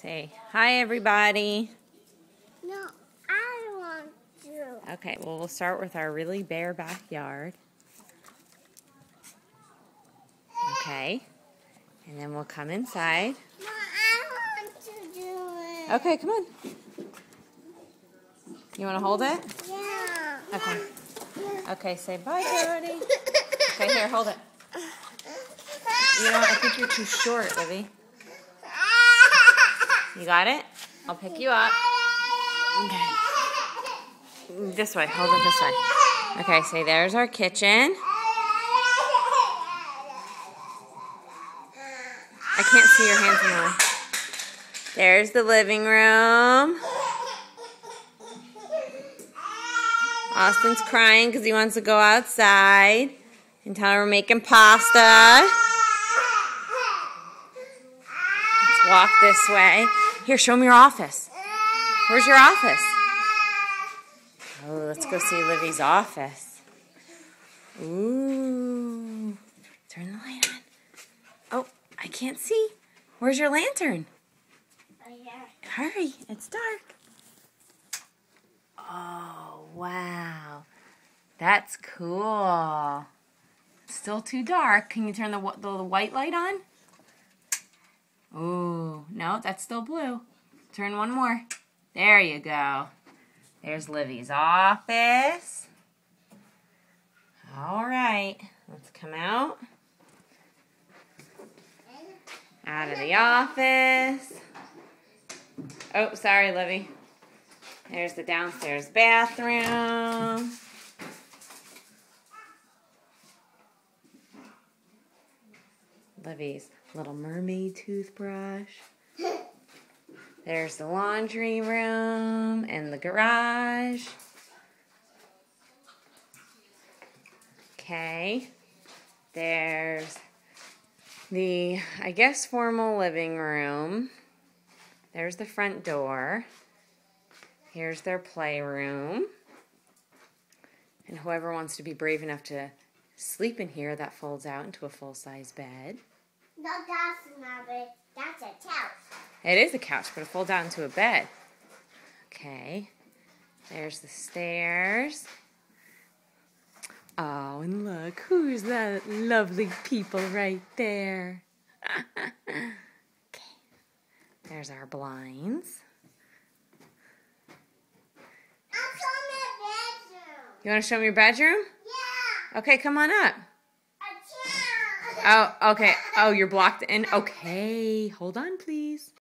Say hi, everybody. No, I want to. Okay, well, we'll start with our really bare backyard. Okay, and then we'll come inside. No, I want to do it. Okay, come on. You want to hold it? Yeah. Okay. Okay, say bye, Jody. Okay, here, hold it. You know. I think you're too short, Livy. You got it? I'll pick you up. Okay. This way. Hold it this way. Okay, say there's our kitchen. I can't see your hands way. There's the living room. Austin's crying because he wants to go outside and tell her we're making pasta. Let's walk this way. Here, show me your office. Where's your office? Oh, let's go see Livy's office. Ooh. Turn the light on. Oh, I can't see. Where's your lantern? Oh, yeah. Hurry, it's dark. Oh, wow. That's cool. Still too dark. Can you turn the, the, the white light on? Ooh, no, that's still blue. Turn one more. There you go. There's Livy's office. All right, let's come out. Out of the office. Oh, sorry, Livy. There's the downstairs bathroom. Livy's little mermaid toothbrush. There's the laundry room and the garage. Okay. There's the, I guess, formal living room. There's the front door. Here's their playroom. And whoever wants to be brave enough to sleep in here, that folds out into a full size bed. No, that's not it. That's a couch. It is a couch, but it folds out into a bed. Okay. There's the stairs. Oh, and look, who's that lovely people right there? okay. There's our blinds. I'm from the bedroom. You want to show me your bedroom? Yeah. Okay, come on up. Oh, okay. Oh, you're blocked in. Okay, hold on, please.